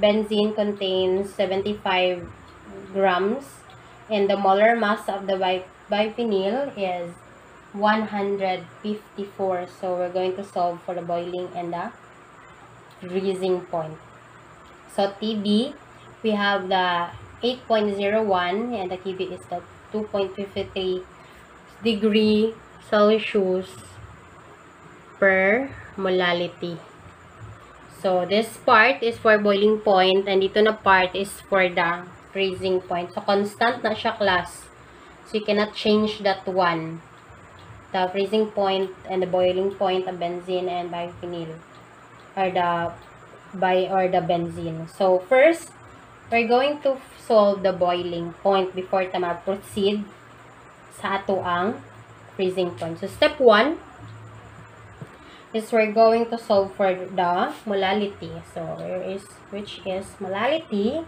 benzene contains 75 grams and the molar mass of the bi biphenyl is 154 so we're going to solve for the boiling and the freezing point so TB we have the 8.01 and the TB is the 2.53 degree Celsius per molality. So, this part is for boiling point and dito na part is for the freezing point. So, constant na siya class. So, you cannot change that one. The freezing point and the boiling point of benzene and biphenyl or the by or the benzene. So, first, we're going to solve the boiling point before tama proceed sa ato ang freezing point. So, step 1, is we're going to solve for the molality. So, where is, which is molality.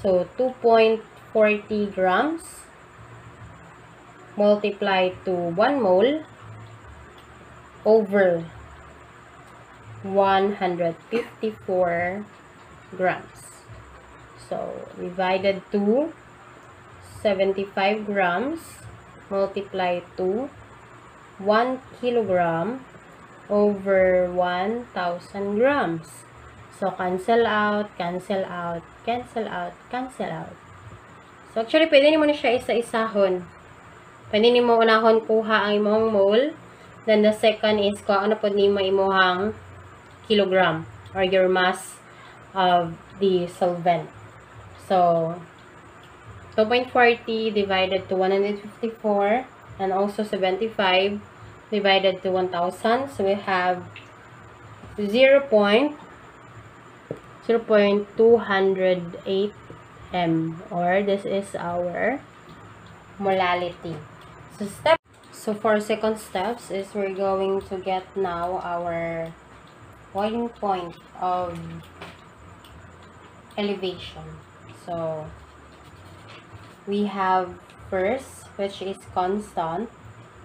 So, 2.40 grams multiplied to 1 mole over 154 grams. So, divided to 75 grams multiplied to 1 kilogram over 1,000 grams. So, cancel out, cancel out, cancel out, cancel out. So, actually, pwede nyo na siya isa-isahon. Pwede nyo unahon kuha ang imong mole. Then, the second is kung ano po ni mo kilogram or your mass of the solvent. So, 2.40 divided to 154 and also 75 divided to 1,000. So, we have 0. 0.208 m or this is our molality. So, step so for second steps is we're going to get now our boiling point of elevation. So, we have first, which is constant,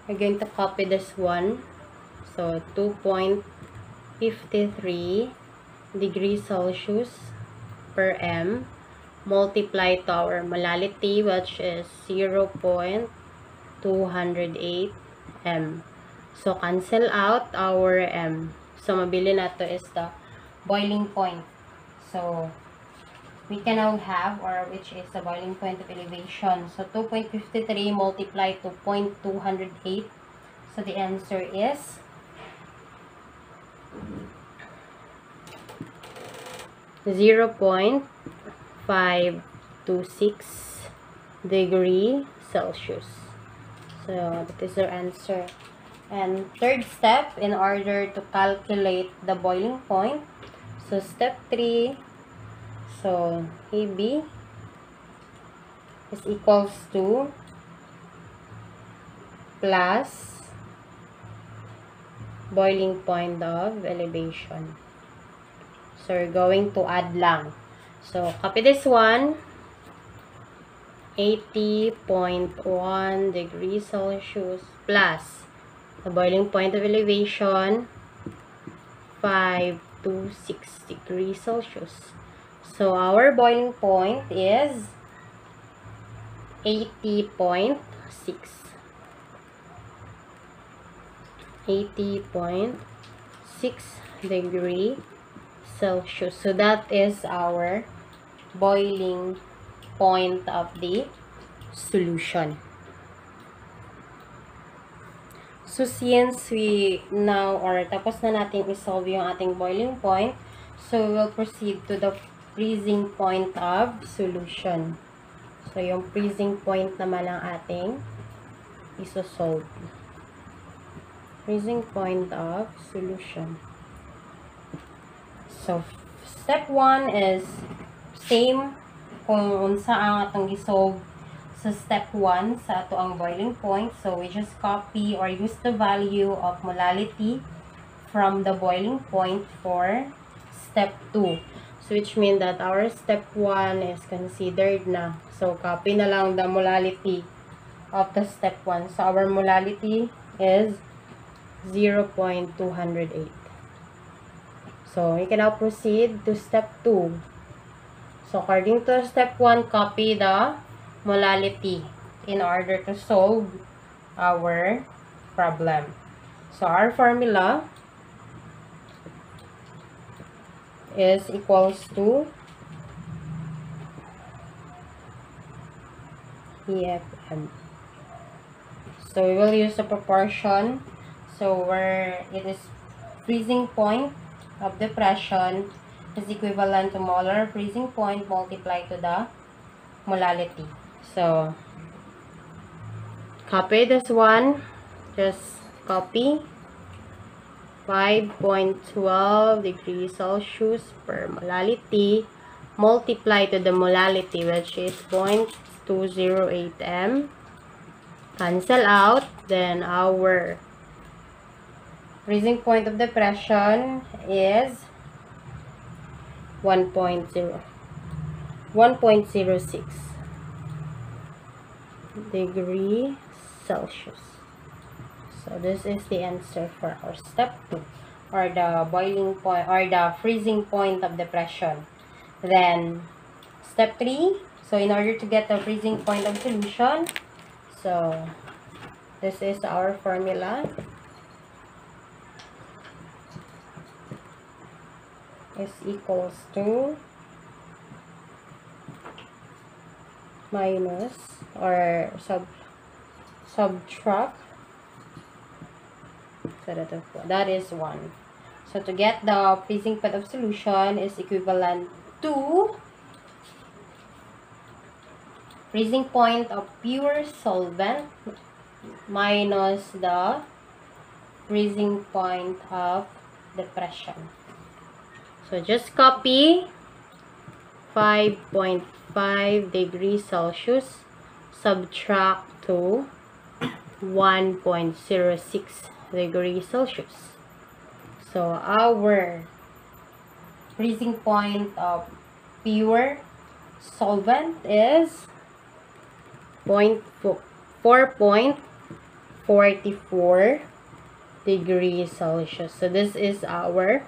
we're going to copy this one. So 2.53 degrees Celsius per m. Multiply to our molality which is 0.208 m. So cancel out our m. So mabili na to is the boiling point. So we can now have, or which is the boiling point of elevation. So, 2.53 multiplied to 0.208. So, the answer is zero point five to six degree Celsius. So that is our answer. And third step, in order to calculate the boiling point, so step 3, so, AB is equals to plus boiling point of elevation. So, we're going to add lang. So, copy this one. 80.1 degrees Celsius plus the boiling point of elevation 5 to 6 degrees Celsius. So, our boiling point is 80.6. 80.6 degree Celsius. So, that is our boiling point of the solution. So, since we now, or tapos na natin isolve yung ating boiling point, so we'll proceed to the freezing point of solution. So, yung freezing point naman ang ating isosolve. Freezing point of solution. So, step 1 is same kung unsa ang atong gisolve sa step 1 sa ato ang boiling point. So, we just copy or use the value of molality from the boiling point for step 2. So, which means that our step 1 is considered na. So, copy na lang the molality of the step 1. So, our molality is 0.208. So, we can now proceed to step 2. So, according to step 1, copy the molality in order to solve our problem. So, our formula is equals to EFM. So, we will use the proportion. So, where it is freezing point of depression is equivalent to molar freezing point multiplied to the molality. So, copy this one. Just copy 5.12 degrees Celsius per molality multiply to the molality which is 0.208 m cancel out then our freezing point of depression is 1.0 1.06 degree Celsius. So this is the answer for our step 2 or the boiling point or the freezing point of depression. Then step 3, so in order to get the freezing point of solution, so this is our formula. is equals to minus or sub subtract so that, that is 1 so to get the freezing point of solution is equivalent to freezing point of pure solvent minus the freezing point of depression. So just copy 5.5 degrees Celsius subtract to 1.06 degrees Celsius. So our freezing point of pure solvent is 4.44 degrees Celsius. So this is our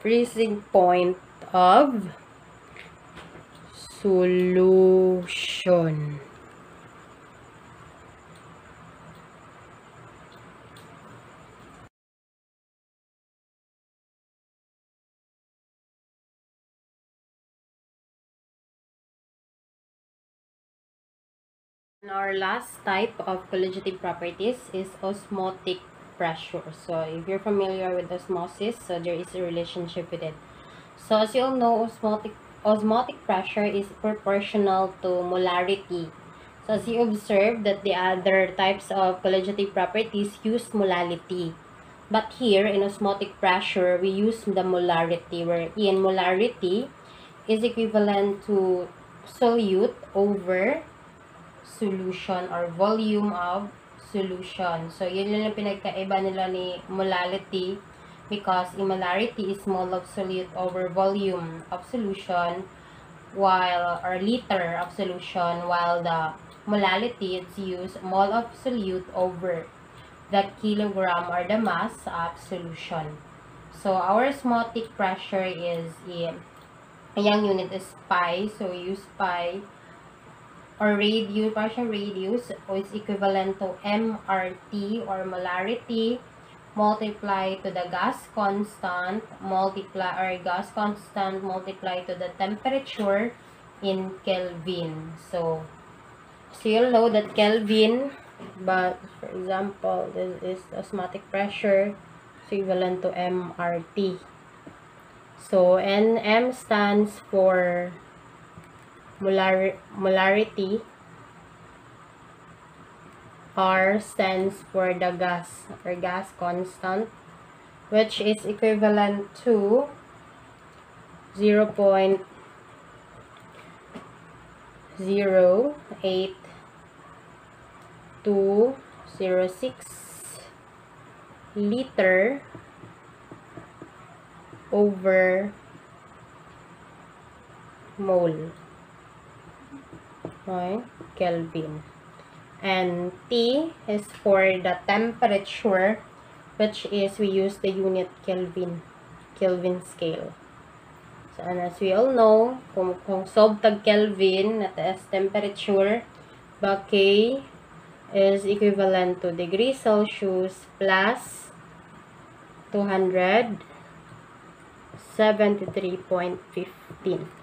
freezing point of solution. Our last type of colligative properties is osmotic pressure. So, if you're familiar with osmosis, so there is a relationship with it. So, as you all know, osmotic osmotic pressure is proportional to molarity. So, as you observe that the other types of colligative properties use molality. But here, in osmotic pressure, we use the molarity, where in molarity is equivalent to solute over solution or volume of solution. So, yun yung pinagkaiba nila ni molality because molarity is mole of solute over volume of solution while or liter of solution while the molality is used mole of solute over the kilogram or the mass of solution. So our osmotic pressure is in yung unit is pi so use pi or radius partial radius is equivalent to MRT or molarity multiply to the gas constant, multiply, or gas constant multiply to the temperature in Kelvin. So, so you'll know that Kelvin, but for example, this is osmotic pressure, equivalent to MRT. So, NM stands for molar molarity R stands for the gas or gas constant which is equivalent to 0.08206 liter over mole. Okay, Kelvin. And T is for the temperature, which is we use the unit Kelvin, Kelvin scale. So, and as we all know, kung, kung sob tag Kelvin, at as temperature, ba K is equivalent to degree Celsius plus 273.15.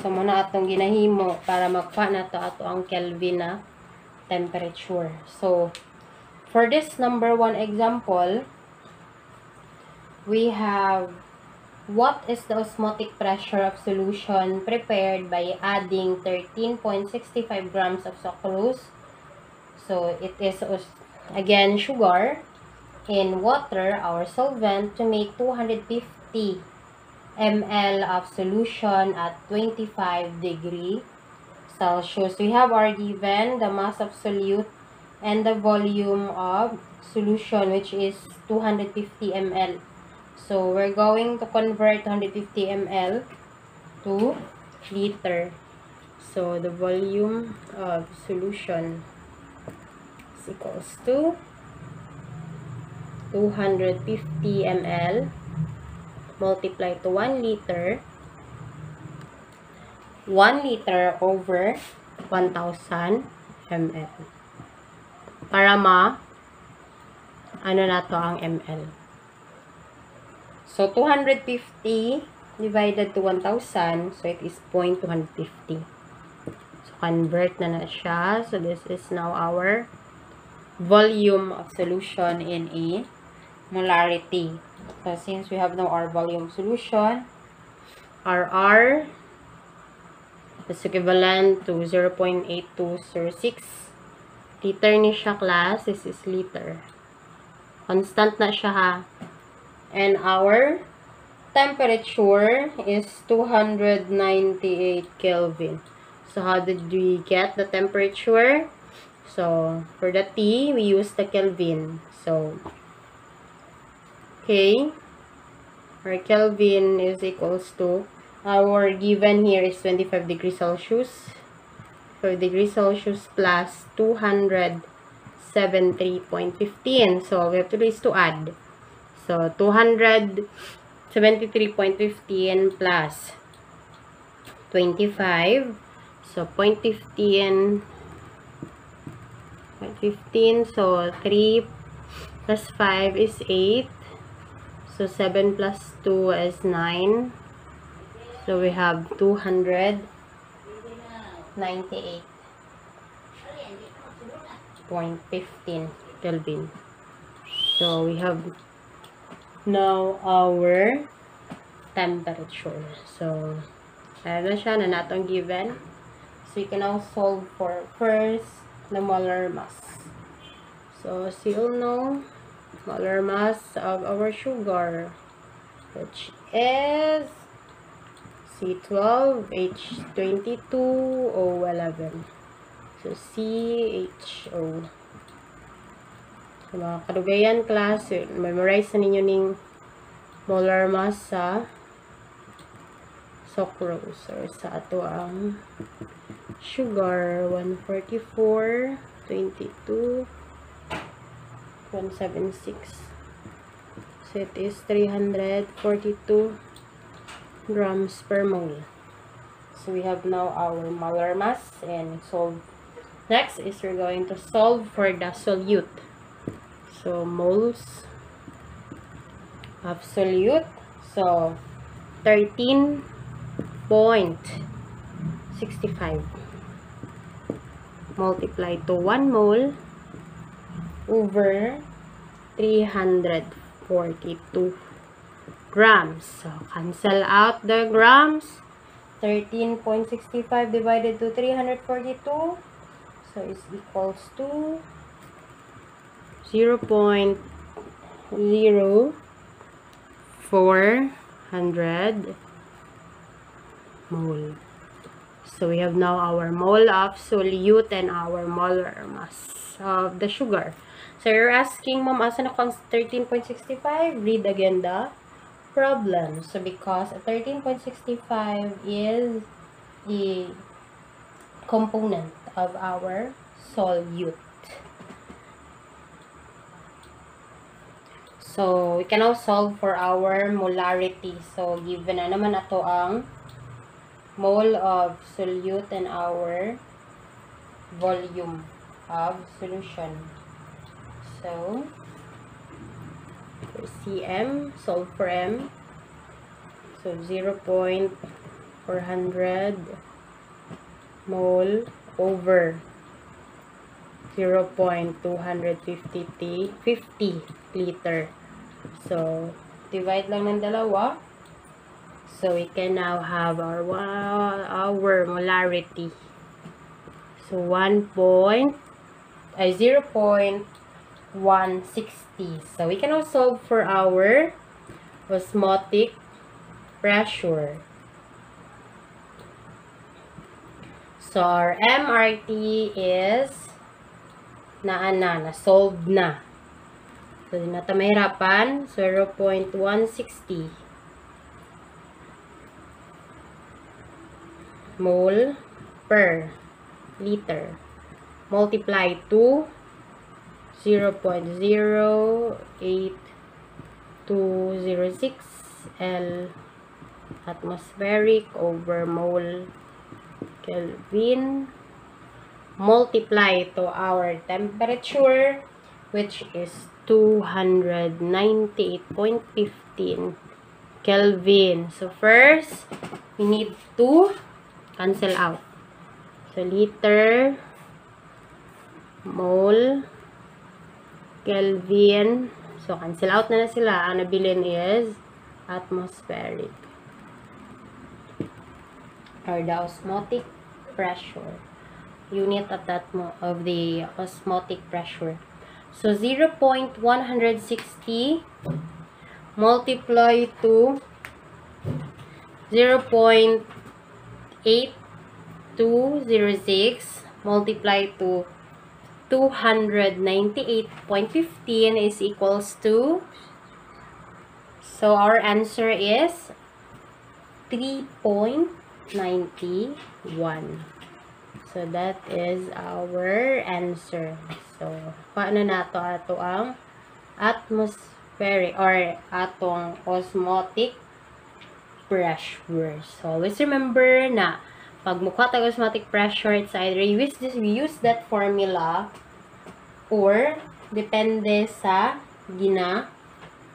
So, muna atong ginahimo para magpa na to ato ang Kelvin na temperature. So, for this number one example, we have what is the osmotic pressure of solution prepared by adding 13.65 grams of sucrose. So, it is, again, sugar in water, our solvent, to make 250 ml of solution at 25 degree Celsius. We have our given the mass of solute and the volume of solution which is 250 ml. So, we're going to convert 150 ml to liter. So, the volume of solution is equals to 250 ml multiplied to 1 liter 1 liter over 1,000 ml. Para ma ano na to ang ml. So, 250 divided to 1,000. So, it is 0.250. So, convert na na siya. So, this is now our volume of solution in a molarity. So, since we have now our volume solution, our R is equivalent to 0.8206 liter ni siya class. This is liter. Constant na siya ha. And our temperature is 298 Kelvin. So, how did we get the temperature? So, for the T, we use the Kelvin. So, okay, our Kelvin is equals to, our given here is 25 degrees Celsius. 5 degrees Celsius plus 273.15. So, we have to do is to add. So, 273.15 plus 25. So, 0.15 0.15. So, 3 plus 5 is 8. So, 7 plus 2 is 9. So, we have 298.15 Kelvin. So, we have now our temperature. So, ayan na siya na natong given. So, you can now solve for first the molar mass. So, as you know, molar mass of our sugar, which is C12H22O11. So, CHO. So, mga kadugayan class, memorize na ninyo ning molar mass sa sucrose or sa ato ang sugar 144 22 176 so it is 342 grams per mole. So we have now our molar mass and solve next is we're going to solve for the solute. So moles of solute so 13 point 65 multiplied to 1 mole over 342 grams. So, cancel out the grams. 13.65 divided to 342. So, is equals to 0 0.0400 mole. So we have now our mole of solute and our molar mass of the sugar. So asking, Mom, asa na kung 13.65? Read again the problem. So because 13.65 is the component of our solute. So, we can now solve for our molarity. So, given na naman ato ang mole of solute and our volume of solution. So, cm, solve for m. So, 0.400 mole over 0.250 50 liter. So, divide lang ng dalawa. So, we can now have our, our molarity. So, 1 point, ay 0.160. So, we can now solve for our osmotic pressure. So, our MRT is na na, na solve na. So, di na ito mahirapan. 0.160. mole per liter. Multiply to 0.08206 L atmospheric over mole Kelvin multiply to our temperature which is 298.15 Kelvin. So first, we need to cancel out. So liter, mole, Kelvin. So cancel out na na sila. Ang is atmospheric. Or the osmotic pressure. Unit of that of the osmotic pressure. So 0.160 multiply to 0.8206 multiply to 298.15 is equals to so our answer is 3.91 so that is our answer. So paano nato ato ang atmospheric or atong osmotic pressure. So always remember na pag mukha tayo osmotic pressure, it's either you use, this, we use that formula or depende sa gina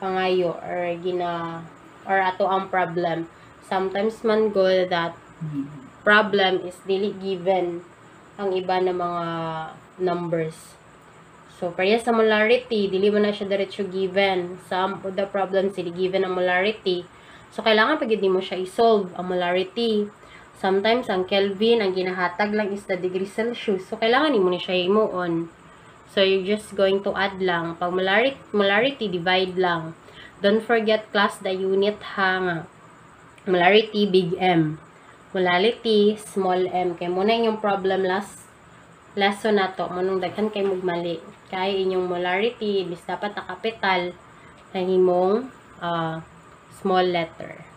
pangayo or gina or ato ang problem. Sometimes man go that problem is dili given ang iba na mga numbers. So, pareha sa molarity, dili man na siya diretso given. Some of the problems, dili given ang molarity. So, kailangan pag mo siya i-solve ang molarity. Sometimes, ang Kelvin, ang ginahatag lang is the degree Celsius. So, kailangan mo ni siya imuon. So, you're just going to add lang. Pag molarity, molarity divide lang. Don't forget, class, the unit ha nga. Molarity, big M. Molarity, small m. Kaya muna yung problem last lesson na to. Munong daghan kay mugmali. Kaya inyong molarity, bis dapat na capital, na himong uh, small letter.